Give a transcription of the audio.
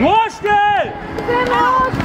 Głośniej! Ta